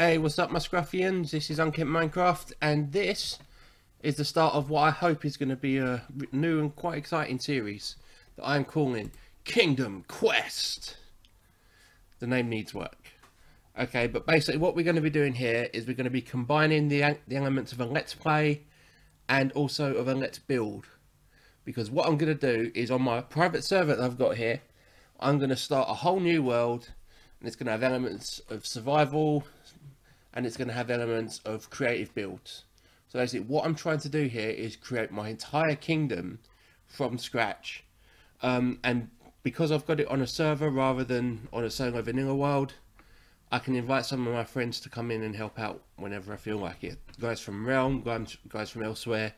Hey, what's up my scruffians? This is Unkempt Minecraft and this is the start of what I hope is going to be a new and quite exciting series that I'm calling Kingdom Quest. The name needs work. Okay, but basically what we're going to be doing here is we're going to be combining the, the elements of a let's play and also of a let's build. Because what I'm going to do is on my private server that I've got here, I'm going to start a whole new world and it's going to have elements of survival, and it's going to have elements of creative builds. So basically what I'm trying to do here is create my entire kingdom from scratch. Um, and because I've got it on a server rather than on a solo vanilla world, I can invite some of my friends to come in and help out whenever I feel like it. Guys from Realm, guys from elsewhere.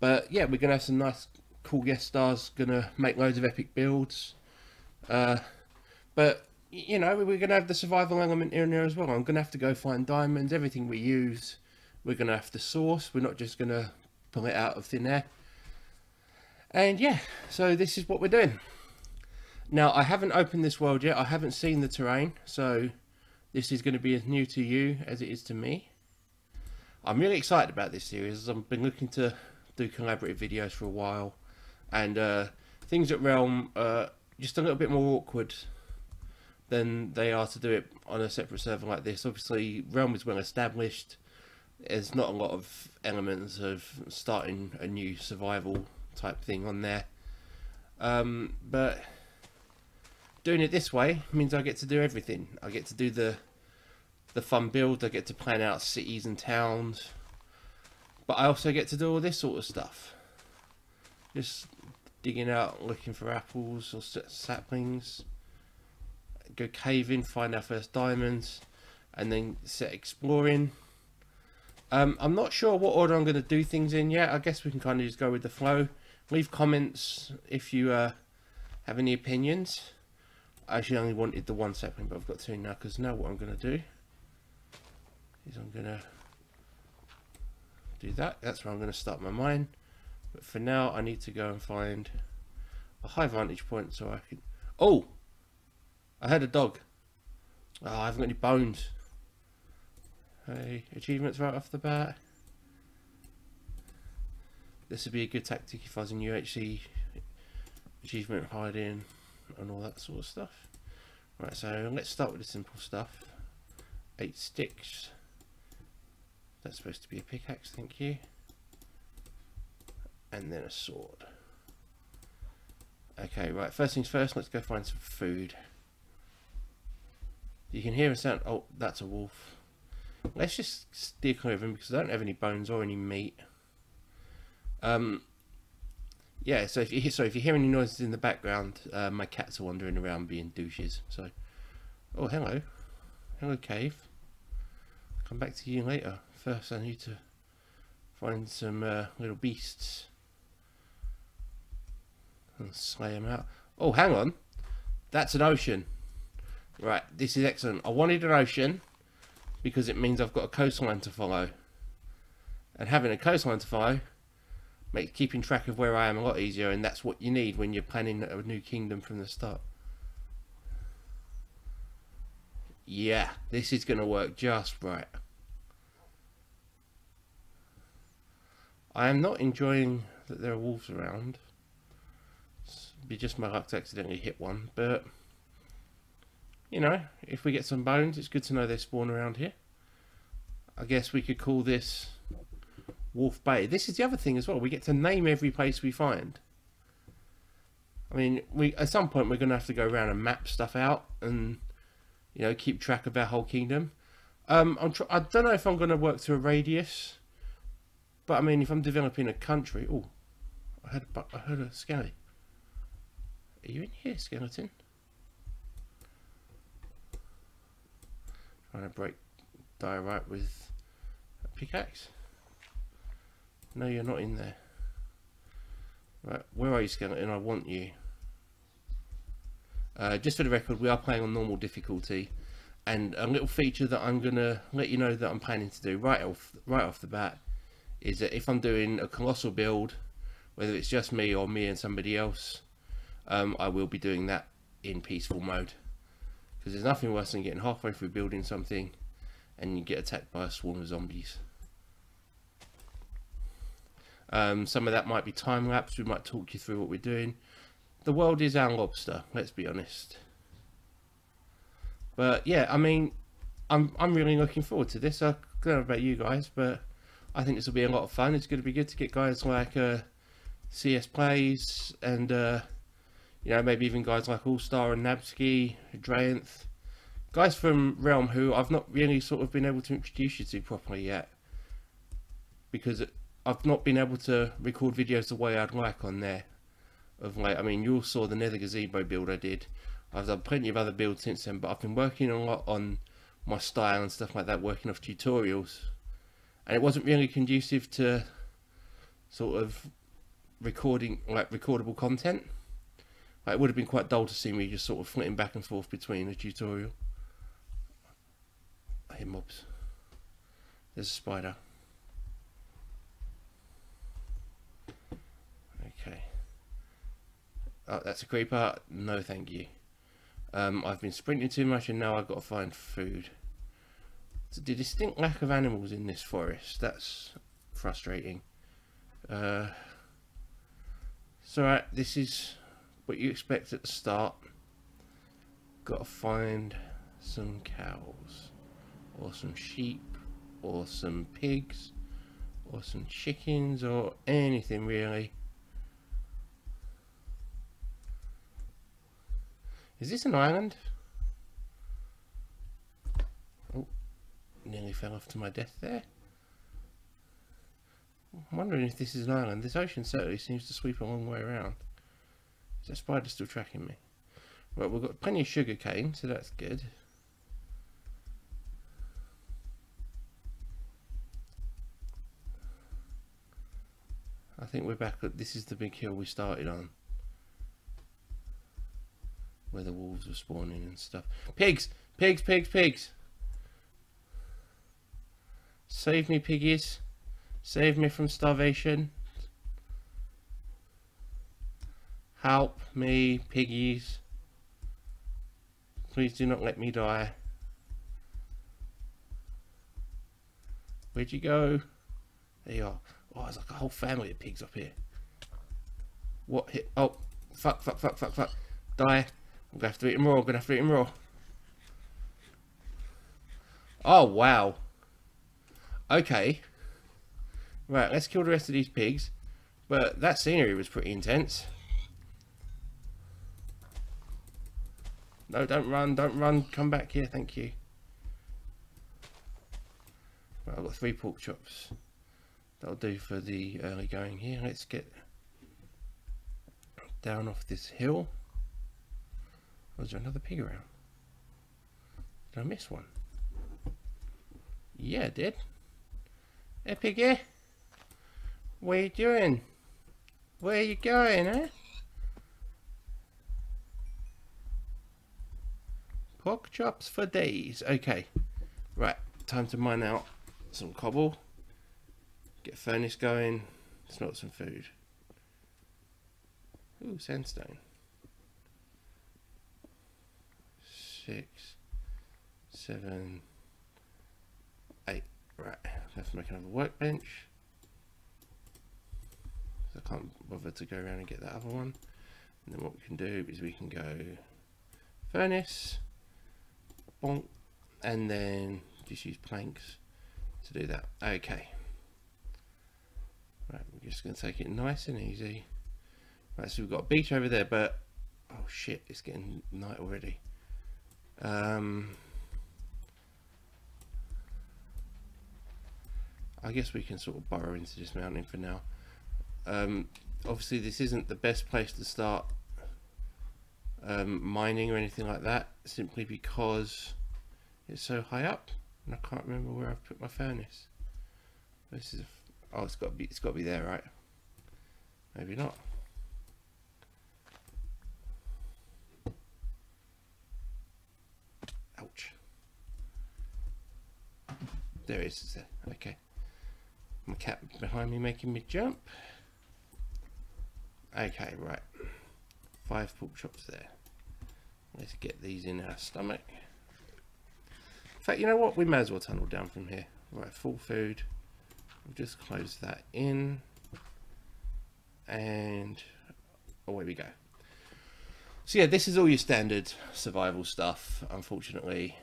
But yeah, we're going to have some nice cool guest stars, going to make loads of epic builds. Uh, but you know, we're going to have the survival element in there as well. I'm going to have to go find diamonds. Everything we use, we're going to have to source. We're not just going to pull it out of thin air. And yeah, so this is what we're doing. Now, I haven't opened this world yet. I haven't seen the terrain. So this is going to be as new to you as it is to me. I'm really excited about this series. I've been looking to do collaborative videos for a while. And uh, things at Realm are just a little bit more awkward than they are to do it on a separate server like this. Obviously, Realm is well established. There's not a lot of elements of starting a new survival type thing on there. Um, but doing it this way means I get to do everything. I get to do the the fun build. I get to plan out cities and towns. But I also get to do all this sort of stuff. Just digging out, looking for apples or saplings go caving, find our first diamonds, and then set exploring. Um, I'm not sure what order I'm going to do things in yet. I guess we can kind of just go with the flow. Leave comments if you uh, have any opinions. I actually only wanted the one sapling, but I've got two now because now what I'm going to do is I'm going to do that. That's where I'm going to start my mine. But for now, I need to go and find a high vantage point so I can... Oh! I had a dog. Oh, I haven't got any bones. Hey, achievements right off the bat. This would be a good tactic if I was in UHC achievement hiding and all that sort of stuff. Right, so let's start with the simple stuff. Eight sticks. That's supposed to be a pickaxe, thank you. And then a sword. Okay, right, first things first, let's go find some food. You can hear a sound. Oh, that's a wolf. Let's just steer clear of him because I don't have any bones or any meat. Um, yeah. So if you so if you hear any noises in the background, uh, my cats are wandering around being douches. So, oh hello, hello cave. Come back to you later. First, I need to find some uh, little beasts and slay them out. Oh, hang on. That's an ocean. Right, this is excellent. I wanted an ocean because it means I've got a coastline to follow. And having a coastline to follow makes keeping track of where I am a lot easier and that's what you need when you're planning a new kingdom from the start. Yeah, this is going to work just right. I am not enjoying that there are wolves around. It'd be just my luck to accidentally hit one, but you know, if we get some bones, it's good to know they spawn around here. I guess we could call this Wolf Bay. This is the other thing as well. We get to name every place we find. I mean, we at some point we're going to have to go around and map stuff out and, you know, keep track of our whole kingdom. Um, I'm I don't know if I'm going to work to a radius, but I mean, if I'm developing a country... Oh, I heard, a, I heard a skelly. Are you in here, skeleton? Trying to break diorite with a pickaxe. No, you're not in there. Right, where are you, skeleton? I want you. Uh, just for the record, we are playing on normal difficulty, and a little feature that I'm gonna let you know that I'm planning to do right off right off the bat is that if I'm doing a colossal build, whether it's just me or me and somebody else, um, I will be doing that in peaceful mode because there's nothing worse than getting halfway through building something and you get attacked by a swarm of zombies. Um, some of that might be time lapse. We might talk you through what we're doing. The world is our lobster. Let's be honest. But yeah, I mean, I'm I'm really looking forward to this. I don't know about you guys, but I think this will be a lot of fun. It's going to be good to get guys like uh, CS Plays and uh, you know maybe even guys like All Star and Nabsky, Draenth, guys from Realm who I've not really sort of been able to introduce you to properly yet because I've not been able to record videos the way I'd like on there. Of like, I mean, you all saw the Nether Gazebo build I did. I've done plenty of other builds since then, but I've been working a lot on my style and stuff like that, working off tutorials. And it wasn't really conducive to sort of recording, like recordable content. It would have been quite dull to see me just sort of flitting back and forth between a tutorial. I hear mobs. There's a spider. Okay. Oh, that's a creeper. No, thank you. Um, I've been sprinting too much and now I've got to find food. It's a distinct lack of animals in this forest. That's frustrating. Uh, so right, this is what you expect at the start. Got to find some cows or some sheep or some pigs or some chickens or anything really. Is this an island? Oh, nearly fell off to my death there. I'm wondering if this is an island. This ocean certainly seems to sweep a long way around. That spider still tracking me? Right, we've got plenty of sugar cane, so that's good. I think we're back at, this is the big hill we started on where the wolves were spawning and stuff. Pigs! Pigs, pigs, pigs! Save me, piggies. Save me from starvation. Help me, piggies. Please do not let me die. Where'd you go? There you are. Oh, there's like a whole family of pigs up here. What hit? Oh, fuck, fuck, fuck, fuck, fuck. Die. I'm gonna have to eat them raw, I'm gonna have to eat them raw. Oh, wow. Okay. Right, let's kill the rest of these pigs. But that scenery was pretty intense. No, don't run, don't run. Come back here, thank you. Right, I've got three pork chops. That'll do for the early going here. Let's get down off this hill. Was there another pig around? Did I miss one? Yeah, I did. Hey, piggy. What are you doing? Where are you going, eh? Pork chops for days. Okay. Right, time to mine out some cobble. Get furnace going. Smelt some food. Ooh, sandstone. six, seven, eight. Right, let's make another workbench. I can't bother to go around and get that other one. And then what we can do is we can go furnace, bonk, and then just use planks to do that. Okay. Right, we're just going to take it nice and easy. Right, so we've got a beach over there, but oh shit, it's getting night already. Um, I guess we can sort of burrow into this mountain for now. Um, obviously this isn't the best place to start um, mining or anything like that simply because it's so high up and I can't remember where I've put my furnace. This is oh it's got to be it's got to be there right? Maybe not. Ouch. There it is. Okay. My cat behind me making me jump. Okay, right. Five pork chops there. Let's get these in our stomach. In fact, you know what? We may as well tunnel down from here. Right, full food. We'll just close that in. And away we go. So yeah, this is all your standard survival stuff. Unfortunately,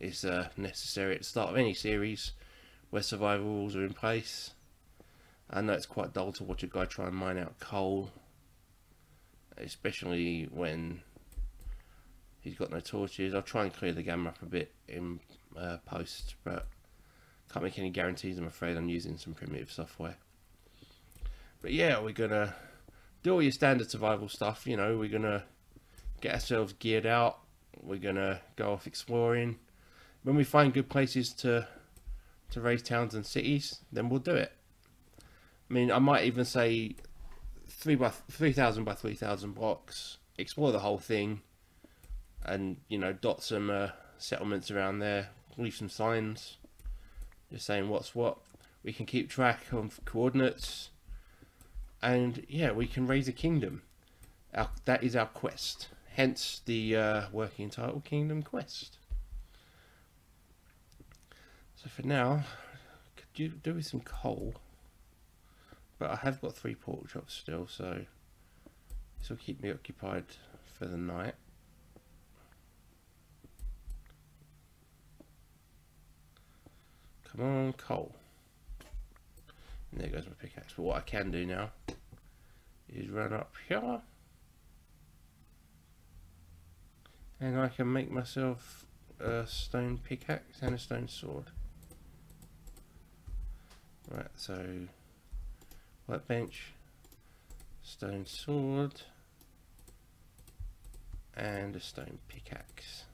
is uh, necessary at the start of any series where survival rules are in place. I know it's quite dull to watch a guy try and mine out coal, especially when he's got no torches. I'll try and clear the gamma up a bit in uh, post, but can't make any guarantees. I'm afraid I'm using some primitive software. But yeah, we're gonna do all your standard survival stuff. You know, we're gonna get ourselves geared out. We're gonna go off exploring. When we find good places to to raise towns and cities, then we'll do it. I mean, I might even say three by three thousand by three thousand blocks. Explore the whole thing, and you know, dot some uh, settlements around there. Leave some signs, just saying what's what. We can keep track of coordinates and yeah, we can raise a kingdom. Our, that is our quest. Hence the uh, working title, Kingdom Quest. So for now, could you do with some coal? But I have got three pork chops still, so this will keep me occupied for the night. Come on, coal. And there goes my pickaxe. But what I can do now is run up here. And I can make myself a stone pickaxe and a stone sword. Right, so workbench, stone sword, and a stone pickaxe.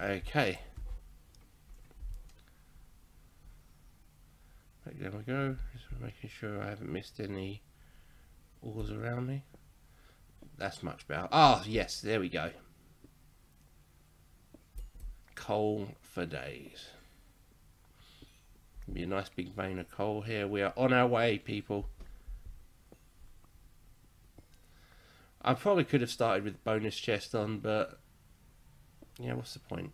Okay. There we go. Just making sure I haven't missed any ores around me. That's much better. Ah, oh, yes, there we go. Coal for days. Be a nice big vein of coal here. We are on our way, people. I probably could have started with bonus chest on, but yeah, what's the point?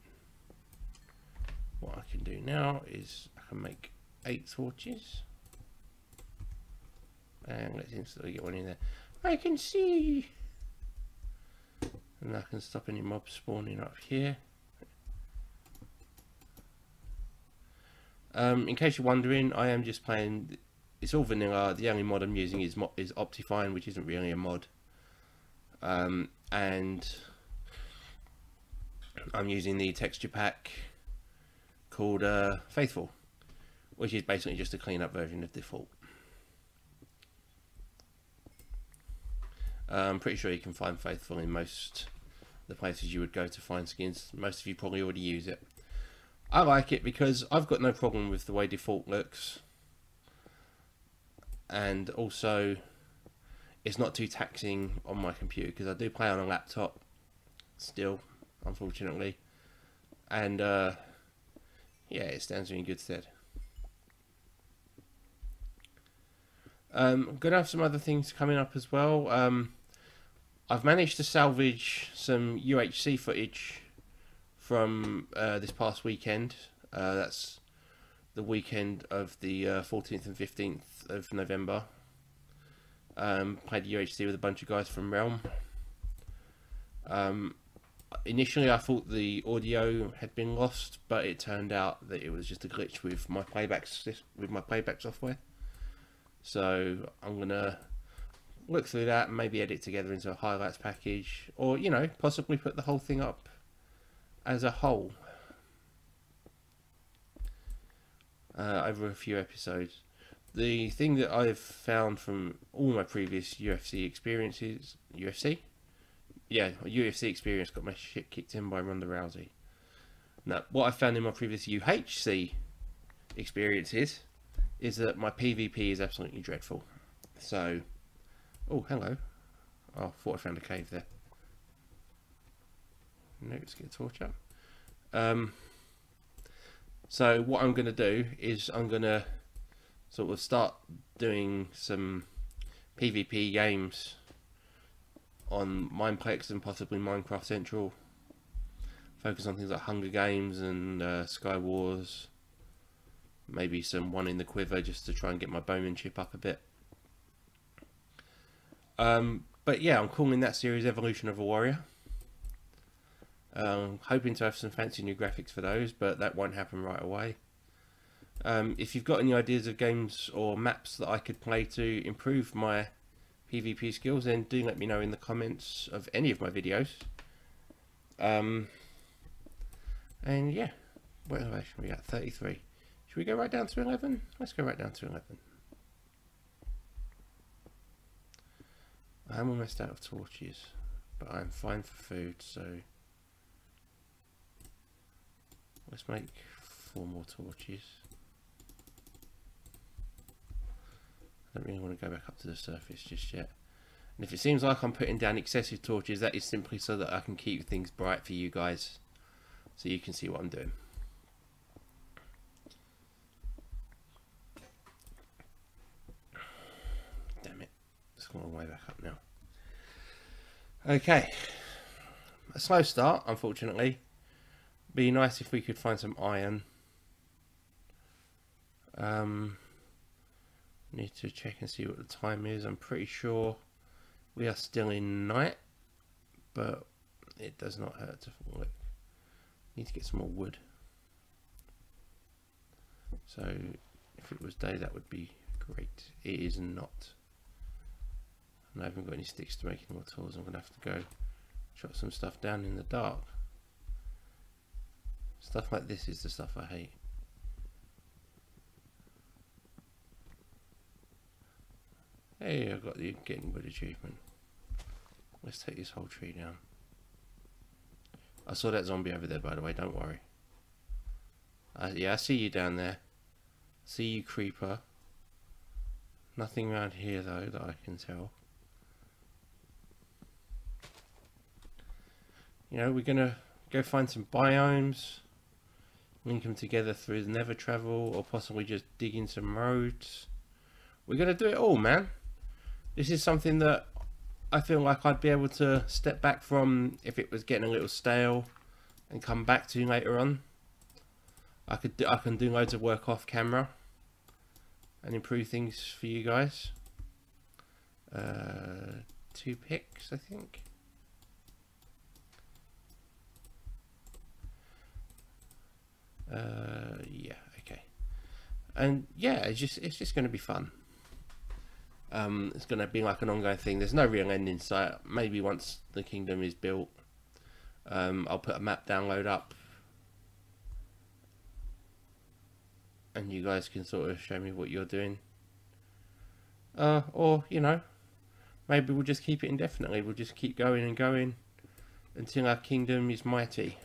What I can do now is I can make eight torches. And let's instantly get one in there. I can see! And I can stop any mobs spawning up here. Um, in case you're wondering, I am just playing, it's all vanilla, the only mod I'm using is, is Optifine, which isn't really a mod. Um, and I'm using the texture pack called uh, Faithful which is basically just a clean up version of default. Uh, I'm pretty sure you can find Faithful in most the places you would go to find skins. Most of you probably already use it. I like it because I've got no problem with the way default looks. And also, it's not too taxing on my computer because I do play on a laptop still, unfortunately. And, uh, yeah, it stands me in good stead. Um, I'm going to have some other things coming up as well. Um, I've managed to salvage some UHC footage from uh, this past weekend. Uh, that's the weekend of the uh, 14th and 15th of November. Um, played UHC with a bunch of guys from Realm. Um, initially, I thought the audio had been lost, but it turned out that it was just a glitch with my playback with my playback software. So I'm gonna look through that and maybe edit together into a highlights package or you know possibly put the whole thing up as a whole uh, over a few episodes the thing that I've found from all my previous UFC experiences UFC yeah UFC experience got my shit kicked in by Ronda Rousey now what I found in my previous UHC experiences is that my PvP is absolutely dreadful. So, oh, hello. Oh, I thought I found a cave there. No, let's get a torch up. Um, so what I'm going to do is I'm going to sort of start doing some PvP games on Mineplex and possibly Minecraft Central Focus on things like Hunger Games and uh, Sky Wars. Maybe some one in the quiver just to try and get my bowmanship up a bit. Um, but yeah, I'm calling that series Evolution of a Warrior. Um, hoping to have some fancy new graphics for those, but that won't happen right away. Um, if you've got any ideas of games or maps that I could play to improve my PvP skills, then do let me know in the comments of any of my videos. Um, and yeah, what elevation we got? 33. Should we go right down to 11? Let's go right down to 11. I'm almost out of torches, but I'm fine for food, so let's make four more torches. I don't really want to go back up to the surface just yet. And if it seems like I'm putting down excessive torches, that is simply so that I can keep things bright for you guys, so you can see what I'm doing. Damn it, it's way back up now. Okay, a slow start, unfortunately. Be nice if we could find some iron. Um, need to check and see what the time is. I'm pretty sure we are still in night, but it does not hurt to look. Need to get some more wood. So if it was day, that would be great. It is not. And I haven't got any sticks to make any more tools. I'm going to have to go chop some stuff down in the dark. Stuff like this is the stuff I hate. Hey, I've got the getting wood achievement. Let's take this whole tree down. I saw that zombie over there, by the way. Don't worry. Yeah, I see you down there. See you, creeper. Nothing around here, though, that I can tell. You know, we're going to go find some biomes. Link them together through the nether travel. Or possibly just dig in some roads. We're going to do it all, man. This is something that I feel like I'd be able to step back from if it was getting a little stale and come back to later on. I could do, I can do loads of work off camera and improve things for you guys. Uh, two picks, I think. Uh, yeah, okay. And yeah, it's just it's just going to be fun. Um, it's going to be like an ongoing thing. There's no real end in sight. Maybe once the kingdom is built, um, I'll put a map download up. And you guys can sort of show me what you're doing. Uh, or, you know, maybe we'll just keep it indefinitely. We'll just keep going and going until our kingdom is mighty.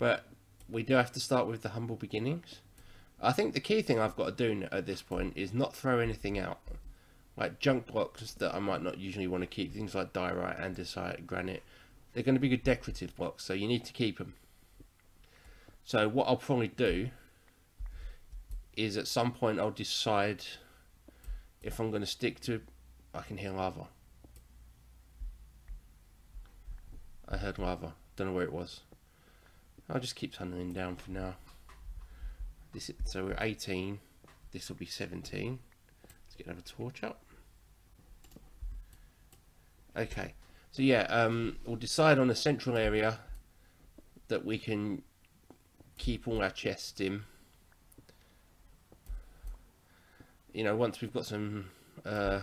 But we do have to start with the humble beginnings. I think the key thing I've got to do at this point is not throw anything out. Like junk blocks that I might not usually want to keep, things like diorite, andesite, granite. They're going to be good decorative blocks, so you need to keep them. So what I'll probably do is at some point I'll decide if I'm going to stick to... I can hear lava. I heard lava. Don't know where it was. I'll just keep tunneling down for now. This so we're 18. This will be 17. Let's get another torch up. Okay, so yeah, um, we'll decide on a central area that we can keep all our chests in. You know, once we've got some, uh,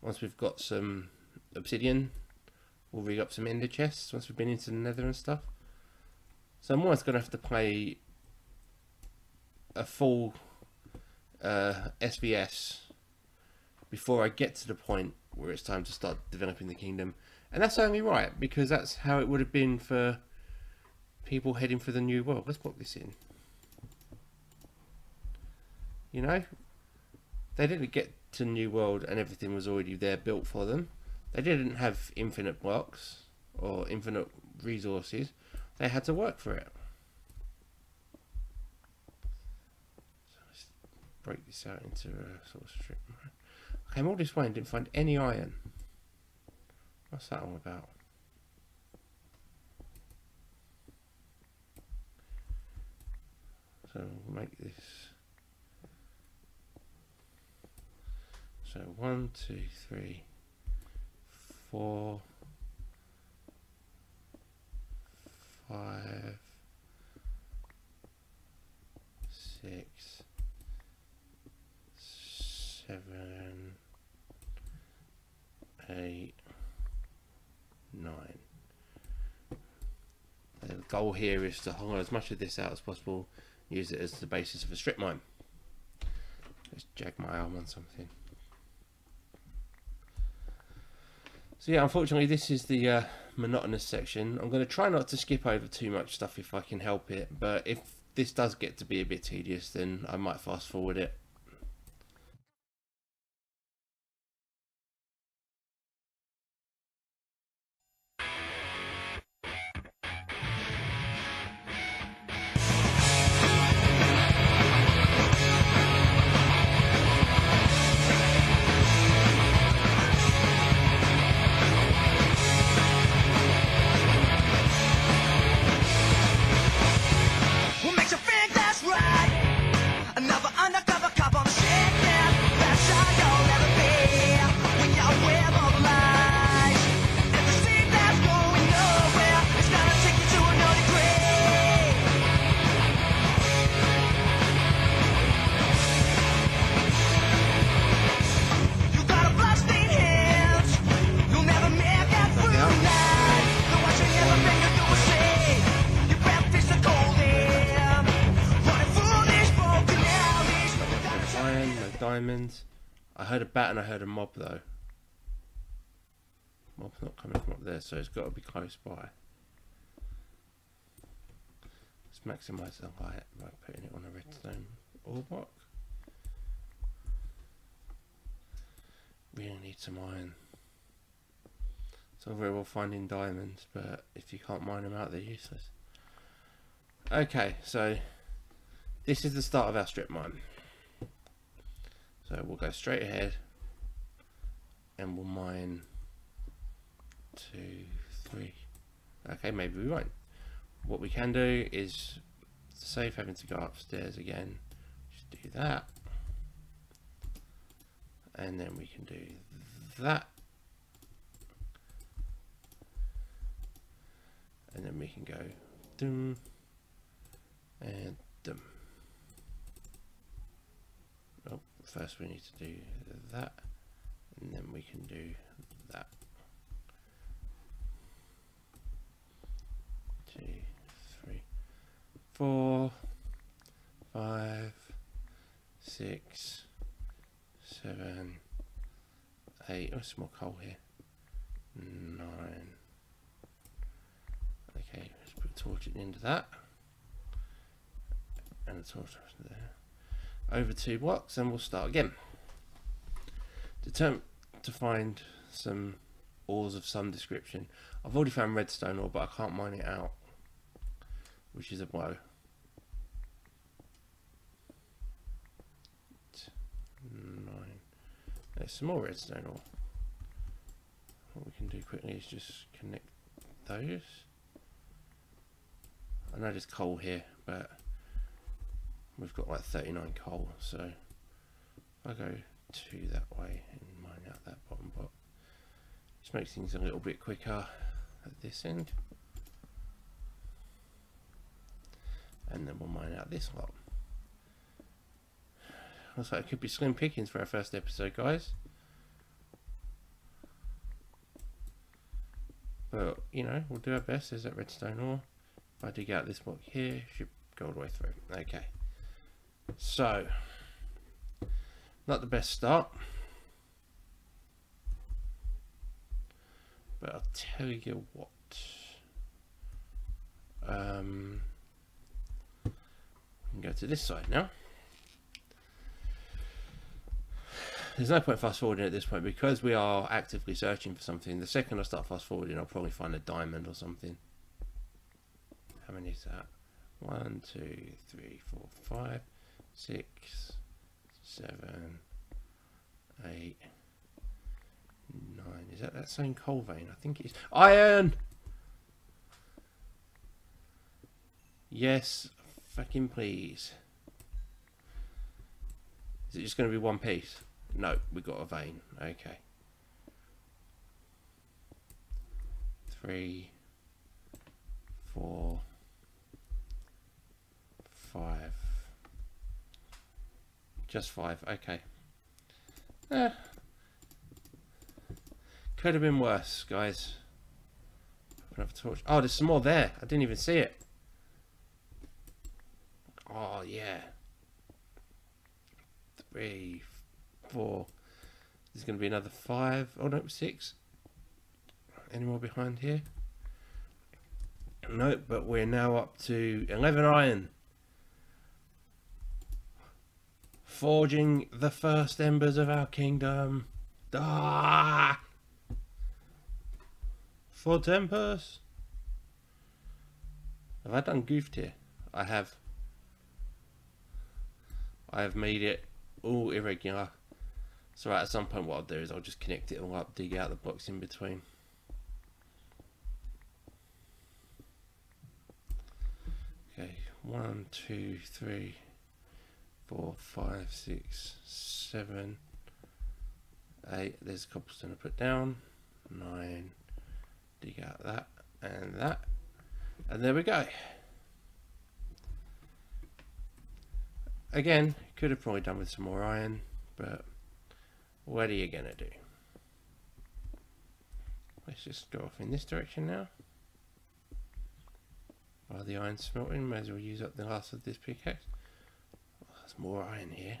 once we've got some obsidian, we'll rig up some ender chests once we've been into the nether and stuff. So I'm almost going to have to play a full uh, SBS before I get to the point where it's time to start developing the kingdom. And that's only right, because that's how it would have been for people heading for the new world. Let's put this in. You know, they didn't get to New World and everything was already there built for them. They didn't have infinite blocks or infinite resources they had to work for it. So let's break this out into a sort of strip. I came all this way and didn't find any iron. What's that all about? So we'll make this. So one, two, three, four, five, six, seven, eight, nine. The goal here is to hold as much of this out as possible, use it as the basis of a strip mine. Let's jag my arm on something. So yeah, unfortunately this is the uh, monotonous section. I'm going to try not to skip over too much stuff if I can help it, but if this does get to be a bit tedious then I might fast forward it. And I heard a mob though. Mob's not coming from up there, so it's got to be close by. Let's maximise the light by putting it on a redstone ore block. Really need some iron. It's all very well finding diamonds, but if you can't mine them out, they're useless. Okay, so this is the start of our strip mine. So we'll go straight ahead and we'll mine two, three. Okay, maybe we won't. What we can do is save having to go upstairs again. Just do that. And then we can do that. And then we can go dum and dum. Oh, first we need to do that, and then we can do that. Two, three, four, five, six, seven, eight. Oh, some more coal here. Nine. Okay, let's put a torch at the end of that. And a torch there over two blocks and we'll start again. To find some ores of some description. I've already found redstone ore but I can't mine it out, which is a blow. Nine. There's some more redstone ore. What we can do quickly is just connect those. I know there's coal here, but we've got like 39 coal so I go two that way and out that bottom block just makes things a little bit quicker at this end. And then we'll mine out this lot. Looks like it could be slim pickings for our first episode guys. But you know we'll do our best. There's that redstone ore. If I dig out this block here should go all the way through. Okay. So, not the best start. But I'll tell you what. Um, we can go to this side now. There's no point fast forwarding at this point because we are actively searching for something. The second I start fast forwarding, I'll probably find a diamond or something. How many is that? One, two, three, four, five six, seven, eight, nine. Is that that same coal vein? I think it's iron. Yes, fucking please. Is it just going to be one piece? No, we got a vein. Okay. Three, four, five. Just five. Okay. Eh. Could have been worse, guys. Torch. Oh, there's some more there. I didn't even see it. Oh, yeah. Three, four. There's going to be another five. Oh, no, six. Any more behind here? Nope, but we're now up to 11 iron. Forging the first embers of our kingdom. Ah! For tempers. Have I done goofed here? I have. I have made it all irregular. So right, at some point what I'll do is I'll just connect it all up, dig out the box in between. Okay, one, two, three, four, five, six, seven, eight. There's a cobblestone to put down. Nine. Dig out that and that. And there we go. Again, could have probably done with some more iron, but what are you going to do? Let's just go off in this direction now. While the iron's smelting, may as well use up the last of this pickaxe. Oh, there's more iron here.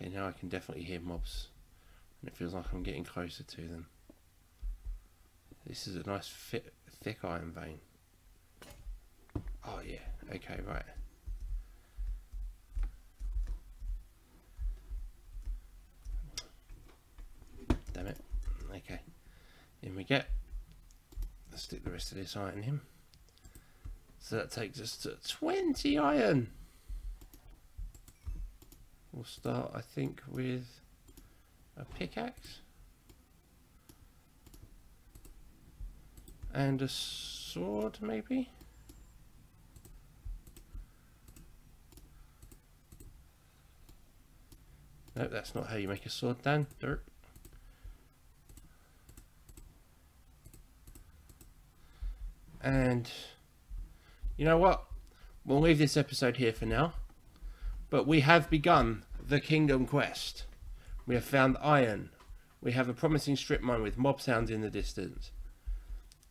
Okay, now I can definitely hear mobs. And it feels like I'm getting closer to them. This is a nice fit, thick iron vein. Oh yeah, okay, right. Damn it. Okay. In we get. Let's stick the rest of this iron in. So that takes us to 20 iron. We'll start, I think, with a pickaxe. And a sword, maybe? No, that's not how you make a sword, Dan. Dirt. And you know what? We'll leave this episode here for now. But we have begun the Kingdom Quest. We have found iron. We have a promising strip mine with mob sounds in the distance.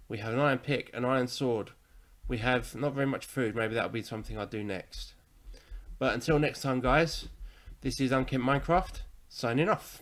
We have an iron pick, an iron sword. We have not very much food. Maybe that'll be something I'll do next. But until next time, guys, this is Unkempt Minecraft, signing off.